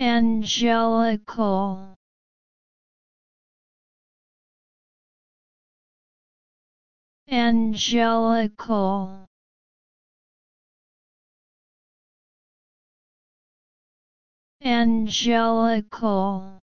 Angelical Angelical Angelical